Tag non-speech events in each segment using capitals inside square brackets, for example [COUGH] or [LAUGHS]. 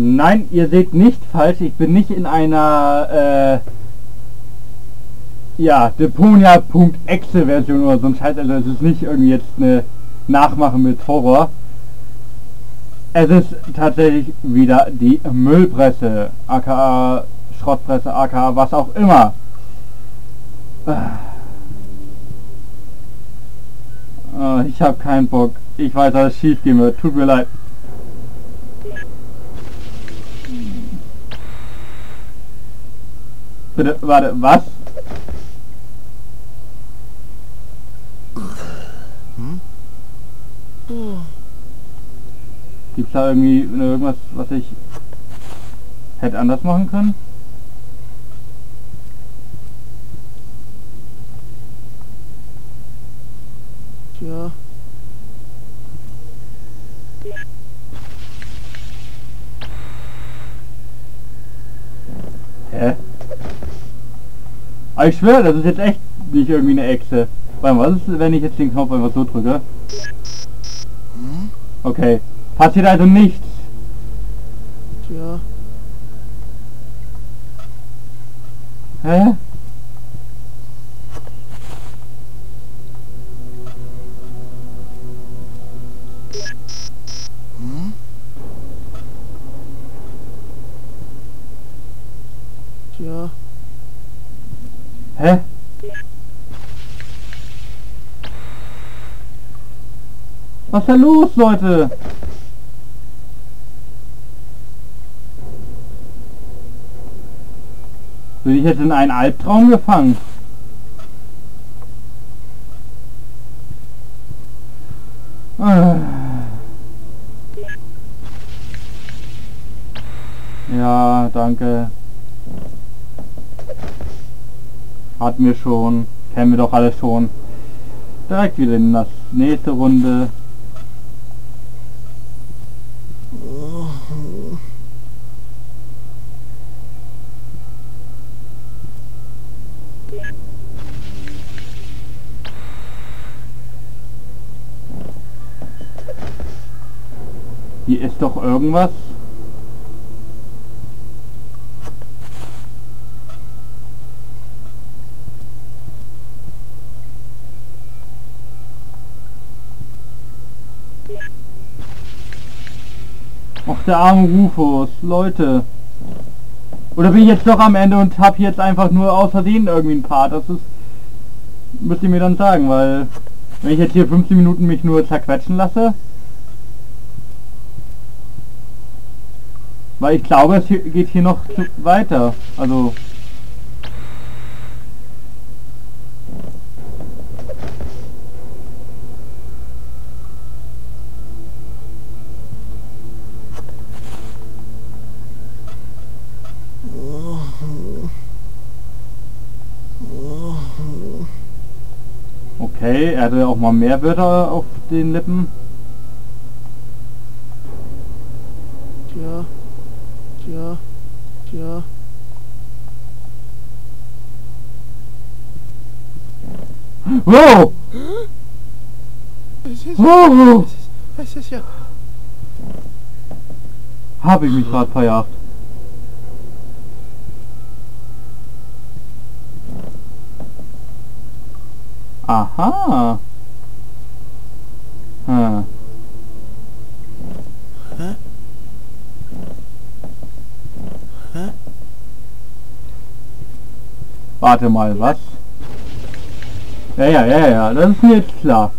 Nein, ihr seht nicht falsch. Ich bin nicht in einer, äh, ja, Deponia.exe Version oder so ein Scheiß. Also es ist nicht irgendwie jetzt eine Nachmache mit Horror. Es ist tatsächlich wieder die Müllpresse, aka Schrottpresse, aka was auch immer. Ah, ich habe keinen Bock. Ich weiß, dass es schief gehen wird. Tut mir leid. Bitte, warte, was? Gibt's da irgendwie irgendwas, was ich hätte anders machen können? Tja. Hä? Aber ich schwöre, das ist jetzt echt nicht irgendwie eine Echse. Warte mal, was ist, wenn ich jetzt den Knopf einfach so drücke? Okay. Passiert also nichts. Tja. Hä? Was ist da los, Leute? Bin ich jetzt in einen Albtraum gefangen? Ja, danke. Hatten wir schon. Kennen wir doch alles schon. Direkt wieder in das nächste Runde. Hier ist doch irgendwas. Ach, der arme Rufus, Leute. Oder bin ich jetzt doch am Ende und hab jetzt einfach nur aus Versehen irgendwie ein Part? Das ist... Müsst ihr mir dann sagen, weil... Wenn ich jetzt hier 15 Minuten mich nur zerquetschen lasse... Weil ich glaube, es geht hier noch weiter. Also... Okay, er hatte auch mal mehr Wörter auf den Lippen. Wow! Wow! es ist, es ist ja... Habe ich mich gerade verjagt. Aha. Hm. Hä? Hä? Warte mal, was? Ja, ja, ja, ja, das ist mir jetzt klar.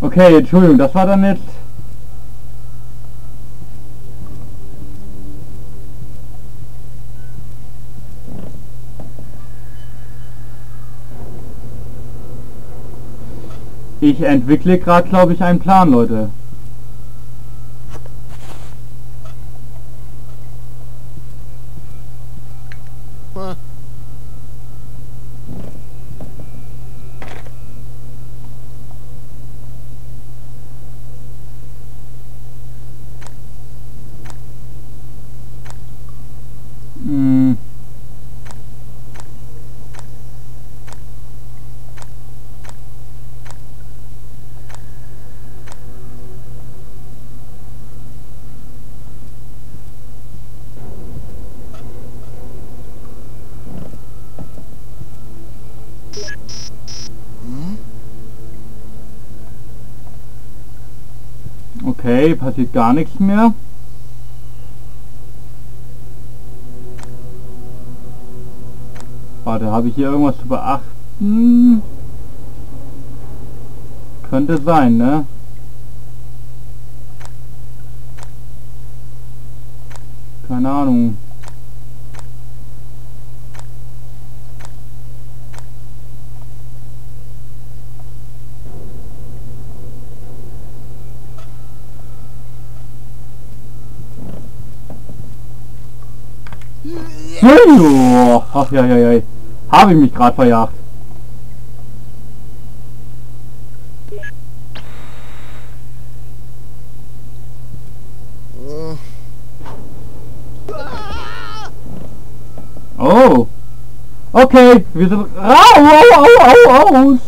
Okay, Entschuldigung, das war dann jetzt... Ich entwickle gerade, glaube ich, einen Plan, Leute. Okay, passiert gar nichts mehr. Warte, habe ich hier irgendwas zu beachten? Könnte sein, ne? Keine Ahnung. Hallo! Ach ja, ja, ja. Habe ich mich gerade verjagt. Oh. Okay, wir sind raus. raus.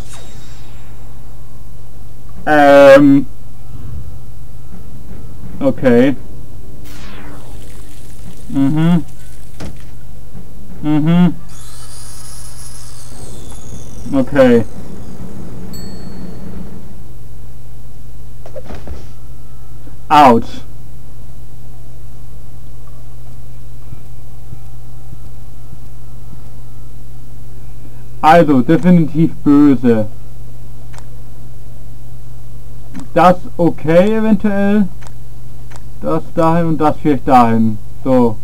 Ähm. Okay. Mhm. Mhm. Okay. Ouch. Also, definitiv böse. Das okay eventuell. Das dahin und das vielleicht dahin. So.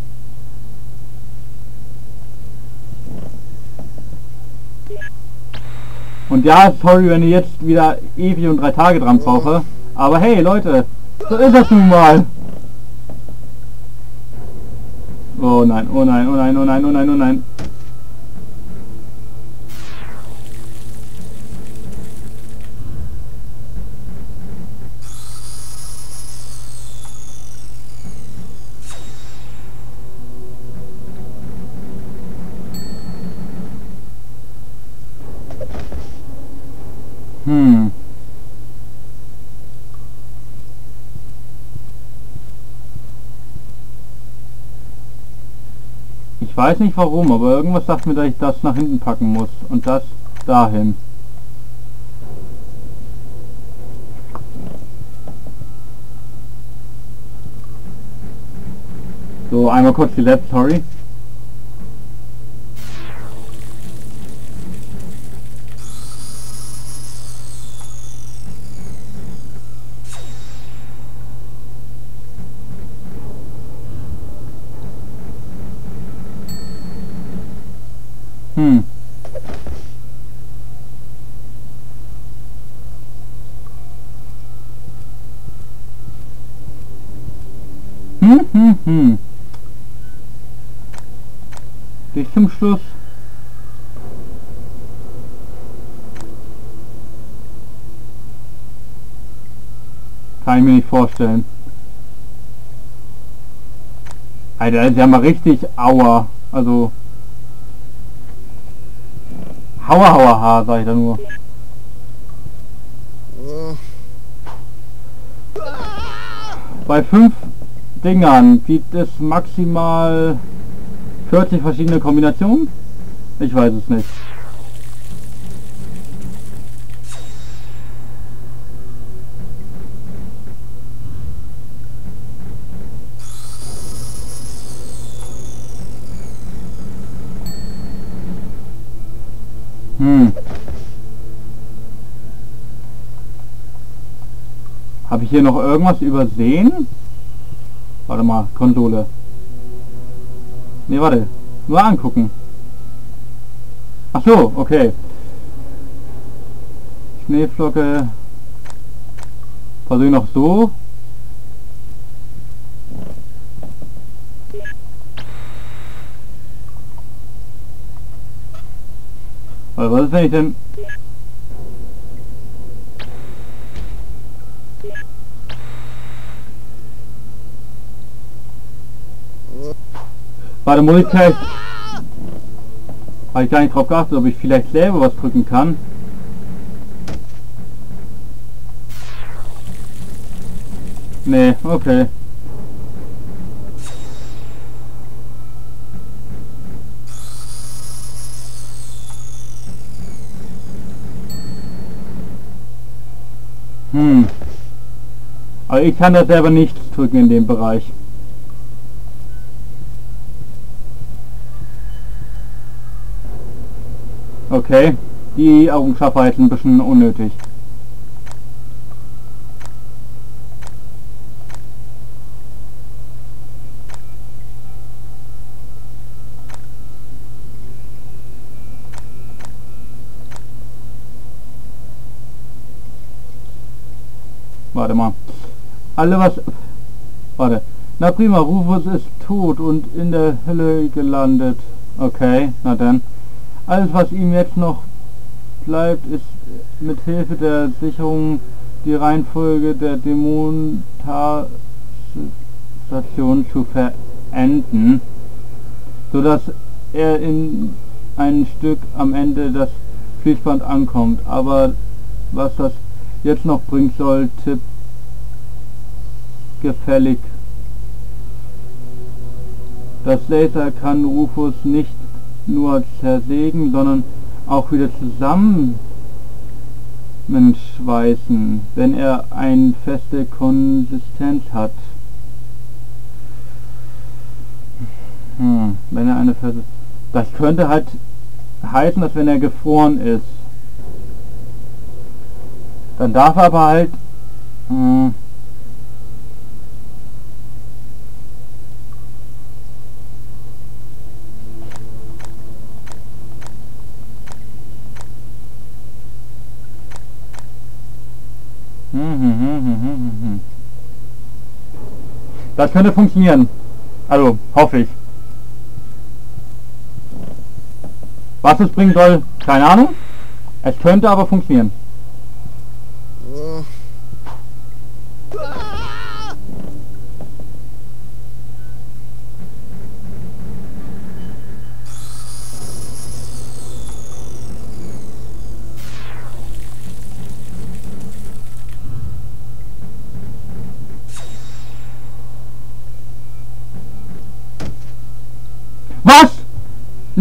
Und ja, sorry, wenn ich jetzt wieder ewig und drei Tage dran brauche. Aber hey, Leute, so ist das nun mal. Oh nein, oh nein, oh nein, oh nein, oh nein, oh nein. Hm. Ich weiß nicht warum, aber irgendwas sagt mir, dass ich das nach hinten packen muss und das dahin. So, einmal kurz die Lab, sorry. Hm. Hm, hm, hm. Bis zum Schluss. Kann ich mir nicht vorstellen. Alter, das ist ja mal richtig Aua. Also... Hauer, hauer, ha, sag ich da nur. Bei fünf Dingern gibt es maximal 40 verschiedene Kombinationen? Ich weiß es nicht. Hm. Habe ich hier noch irgendwas übersehen? Warte mal, Konsole. Ne, warte. Nur angucken. Ach so, okay. Schneeflocke. Versuche noch so. Weil was ist, wenn ich denn... Warte, muss ich gleich... Habe ich gar nicht drauf geachtet, ob ich vielleicht selber was drücken kann. Nee, okay. Aber ich kann da selber nichts drücken in dem Bereich. Okay, die Augenklappe ein bisschen unnötig. Warte mal. Alle was... Warte. Na prima, Rufus ist tot und in der Hölle gelandet. Okay, na dann. Alles was ihm jetzt noch bleibt, ist mit Hilfe der Sicherung die Reihenfolge der Demontarstation zu verenden, sodass er in ein Stück am Ende das Fließband ankommt. Aber was das jetzt noch bringt, soll Tipp gefällig. Das Laser kann Rufus nicht nur zersägen, sondern auch wieder zusammenschweißen, wenn er eine feste Konsistenz hat. Hm, wenn er eine feste... Das könnte halt heißen, dass wenn er gefroren ist, dann darf er aber halt... Hm, Das könnte funktionieren. Also, hoffe ich. Was es bringen soll, keine Ahnung. Es könnte aber funktionieren.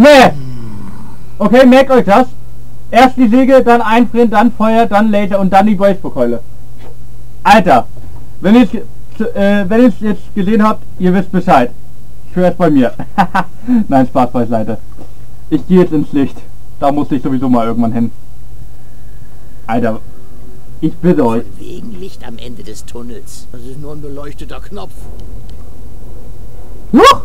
Nee! Okay, merkt euch das. Erst die Säge, dann einfrieren, dann Feuer, dann Laser und dann die Baseballkeule. Alter, wenn ihr äh, wenn es jetzt gesehen habt, ihr wisst Bescheid. Ich höre es bei mir. [LAUGHS] Nein, Spaß beiseite. Ich gehe jetzt ins Licht. Da muss ich sowieso mal irgendwann hin. Alter, ich bitte euch. Von wegen Licht am Ende des Tunnels. Das ist nur ein beleuchteter Knopf. Huch!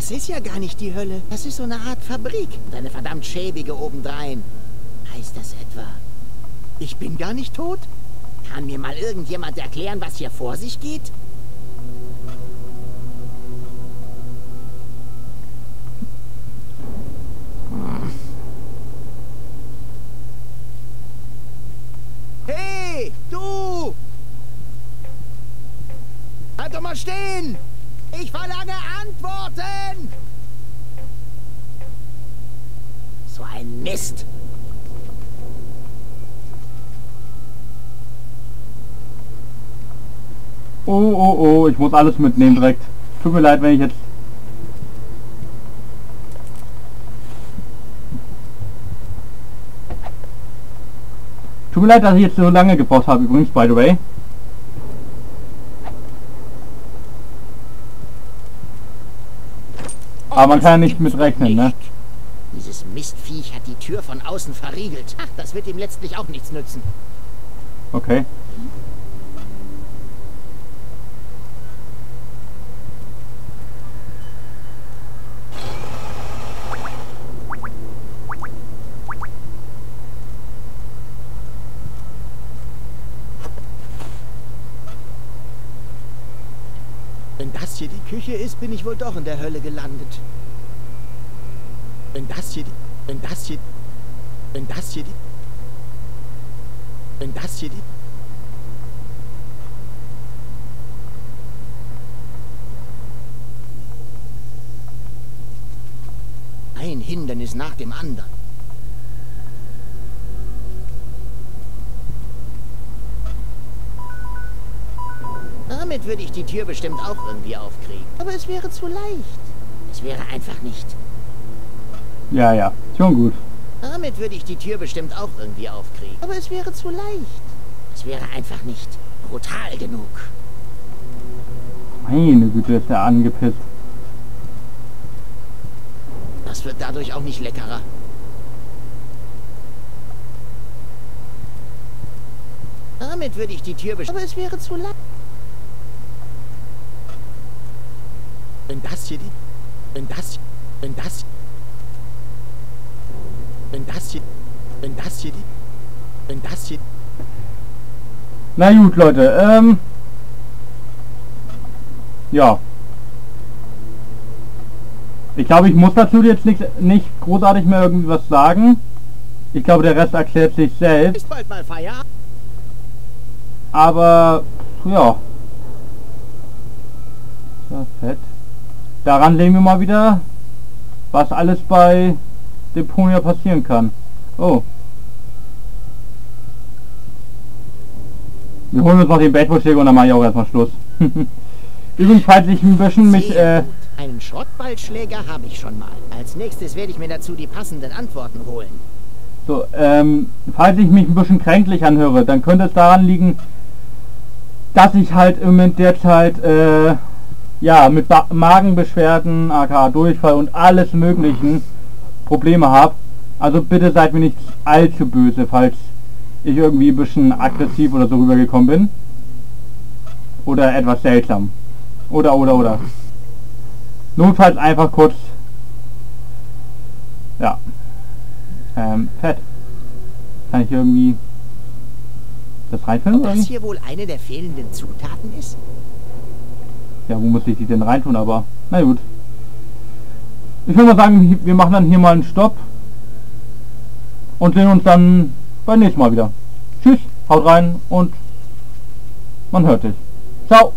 Das ist ja gar nicht die Hölle. Das ist so eine Art Fabrik. Und eine verdammt schäbige obendrein. Heißt das etwa, Ich bin gar nicht tot? kann mir mal irgendjemand erklären, was hier vor sich geht? Hey, du! Halt doch mal stehen! Ich verlange Antworten! So ein Mist. Oh, oh, oh, ich muss alles mitnehmen direkt. Tut mir leid, wenn ich jetzt... Tut mir leid, dass ich jetzt so lange gebraucht habe, übrigens, by the way. Aber man kann ja nicht mit rechnen, ne? Dieses Mistviech hat die Tür von außen verriegelt. Ach, das wird ihm letztlich auch nichts nützen. Okay. Das hier die Küche ist, bin ich wohl doch in der Hölle gelandet. Wenn das hier die... Wenn das hier... Wenn das hier die... Wenn das hier die... Ein Hindernis nach dem anderen. Damit würde ich die Tür bestimmt auch irgendwie aufkriegen. Aber es wäre zu leicht. Es wäre einfach nicht. Ja, ja, schon gut. Damit würde ich die Tür bestimmt auch irgendwie aufkriegen. Aber es wäre zu leicht. Es wäre einfach nicht. brutal genug. Meine Güte, ist der angepisst. Das wird dadurch auch nicht leckerer. Damit würde ich die Tür besch... Aber es wäre zu lang. Wenn das hier die... Wenn das... Wenn das... Wenn das hier... Wenn das hier die... Wenn das hier... Na gut, Leute, ähm... Ja. Ich glaube, ich muss dazu jetzt nicht, nicht großartig mehr irgendwas sagen. Ich glaube, der Rest erklärt sich selbst. Ist bald mal Feierabend. Aber, ja. So, fett. Daran sehen wir mal wieder, was alles bei Deponia passieren kann. Oh. Wir holen uns noch den Baseballschläger und dann mache ich auch erstmal Schluss. [LAUGHS] Übrigens, falls ich ein bisschen mich, äh. Einen Schrottballschläger habe ich schon mal. Als nächstes werde ich mir dazu die passenden Antworten holen. so, ähm, falls ich mich ein bisschen kränklich anhöre, dann könnte es daran liegen, dass ich halt im Moment derzeit, äh, ja, mit ba Magenbeschwerden, aka Durchfall und alles möglichen Probleme habe. Also bitte seid mir nicht allzu böse, falls ich irgendwie ein bisschen aggressiv oder so rübergekommen bin. Oder etwas seltsam. Oder, oder, oder. Notfalls einfach kurz. Ja. Ähm, fett. Kann ich irgendwie das reinfüllen Ob oder das hier wohl eine der fehlenden Zutaten ist? Ja, wo muss ich die denn reintun, aber na gut. Ich würde mal sagen, wir machen dann hier mal einen Stopp und sehen uns dann beim nächsten Mal wieder. Tschüss, haut rein und man hört sich. Ciao.